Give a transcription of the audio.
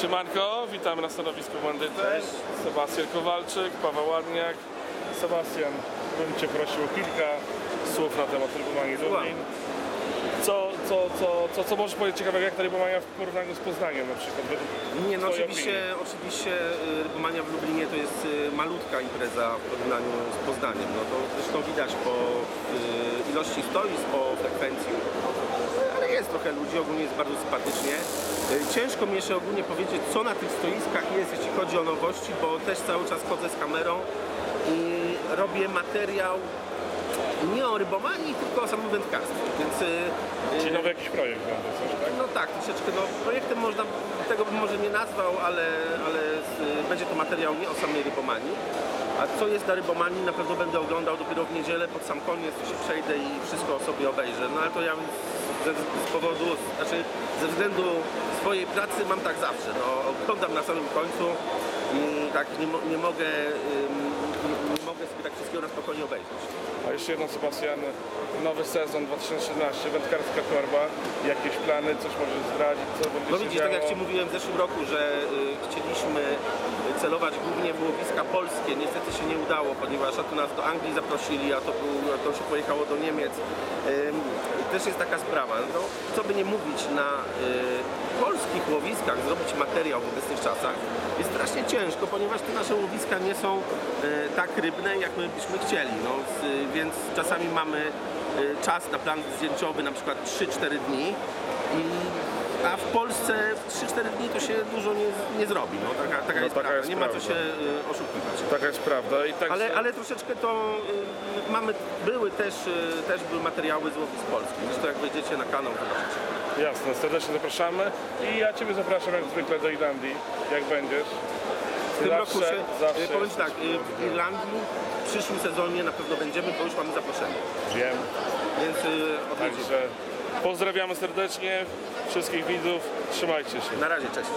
Siemanko, witamy na stanowisku Bandyty. Cześć. Sebastian Kowalczyk, Paweł Ładniak. Sebastian, bym Cię prosił o kilka słów na temat rybomanii Lublin. Co, co, co, co, co możesz powiedzieć ciekawego, jak ta rybomania w porównaniu z Poznaniem na przykład? Nie, no twojej oczywiście, opinii? oczywiście y, Rybomania w Lublinie to jest y, malutka impreza w porównaniu z Poznaniem. No to zresztą widać po y, ilości stoisk, po frekwencji. Jest trochę ludzi, ogólnie jest bardzo sympatycznie. Y, Ciężko mi jeszcze ogólnie powiedzieć, co na tych stoiskach jest, jeśli chodzi o nowości, bo też cały czas chodzę z kamerą i robię materiał nie o rybomanii, tylko o samym wędkarstwie. Więc y, y, Czyli nowy jakiś projekt będzie coś, tak? Tak, troszeczkę. No, projektem można, tego bym może nie nazwał, ale, ale z, będzie to materiał nie o samej rybomanii. A co jest na rybomanii, na pewno będę oglądał dopiero w niedzielę, pod sam koniec to się przejdę i wszystko sobie obejrzę. No ale to ja ze, z powodu, znaczy ze względu swojej pracy mam tak zawsze. No, oglądam na samym końcu i tak nie, nie mogę, nie, mogę sobie tak wszystkiego na spokojnie obejrzeć. A jeszcze jedno, Sebastian, nowy sezon 2017, wędkarska torba. Jakieś plany, coś możesz zdradzić, co będzie No widzisz, tak jak? Ci mówiłem w zeszłym roku, że y, chcieliśmy celować głównie w łowiska polskie. Niestety się nie udało, ponieważ a to nas do Anglii zaprosili, a to, był, a to się pojechało do Niemiec. Też jest taka sprawa, no, co by nie mówić, na y, polskich łowiskach zrobić materiał w obecnych czasach jest strasznie ciężko, ponieważ te nasze łowiska nie są y, tak rybne, jak my byśmy chcieli. No, więc czasami mamy czas na plan zdjęciowy, na przykład 3-4 dni i a w Polsce w 3-4 dni to się dużo nie, nie zrobi. No, taka, taka No, jest taka prawda. jest nie ma co prawda. się y, oszukiwać. Taka jest prawda. I tak, Ale, ale troszeczkę to y, mamy, były też, y, też były materiały z łowisk polskich. Zresztą jak wejdziecie na kanał, zobaczycie. Jasne, serdecznie zapraszamy. I ja Ciebie zapraszam jak zwykle do Irlandii, jak będziesz. W tym roku się, zawsze y, powiem Ci tak, y, w Irlandii w przyszłym sezonie na pewno będziemy, bo już mamy zaproszenie. Wiem. Więc y, odwiedzimy. Także pozdrawiamy serdecznie wszystkich widzów. Trzymajcie się. Na razie, cześć.